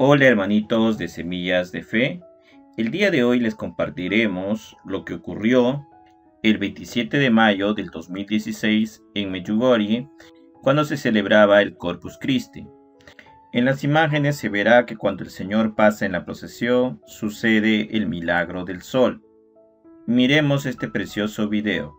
Hola hermanitos de Semillas de Fe. El día de hoy les compartiremos lo que ocurrió el 27 de mayo del 2016 en Medjugorje cuando se celebraba el Corpus Christi. En las imágenes se verá que cuando el Señor pasa en la procesión sucede el milagro del sol. Miremos este precioso video.